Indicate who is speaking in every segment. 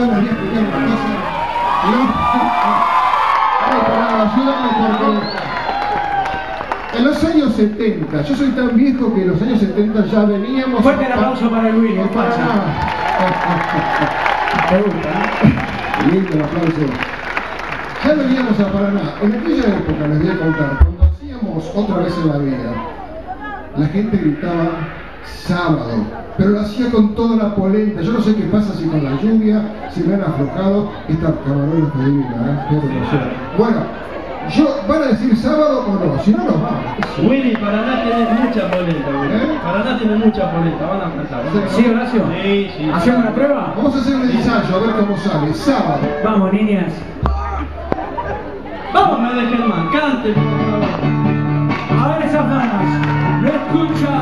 Speaker 1: yo les voy a explicar una cosa. Ayúdame porque en los años 70, yo soy tan viejo que en los años 70 ya veníamos...
Speaker 2: Fuerte el aplauso para Luis, Pacha.
Speaker 1: nada.
Speaker 2: Te gusta,
Speaker 1: Lindo el aplauso. Ya veníamos a Paraná. En aquella época, les voy a contar, cuando hacíamos otra vez en la vida, la gente gritaba sábado, pero lo hacía con toda la polenta. Yo no sé qué pasa si con la lluvia, si me han aflojado. Esta camarón está divina, ¿eh? Bueno, yo, ¿van a decir sábado o no? Si no, nos vamos.
Speaker 3: ¿no? Willy, Paraná tiene mucha polenta, Willy.
Speaker 1: ¿Eh?
Speaker 3: Paraná tiene mucha polenta, van a a
Speaker 1: Sí,
Speaker 2: ¿Sí, Horacio?
Speaker 3: Sí, sí.
Speaker 2: ¿Hacemos una prueba?
Speaker 1: Vamos a hacer un ensayo, a ver cómo sale. Sábado.
Speaker 2: Vamos, niñas.
Speaker 3: Vamos, me dejen más, cante, por favor.
Speaker 2: A ver esas manos. Lo escucha.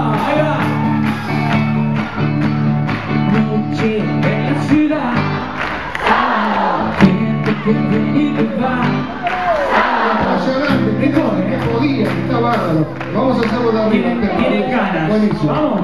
Speaker 1: Está bárbaro. Vamos a hacerlo de arriba.
Speaker 2: Tiene, tiene ganas.
Speaker 1: Buenísimo.
Speaker 2: Vamos.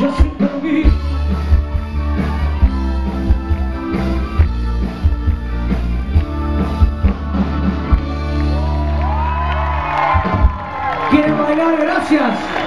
Speaker 2: Yo sin dormir. ¿Quieren bailar? Gracias.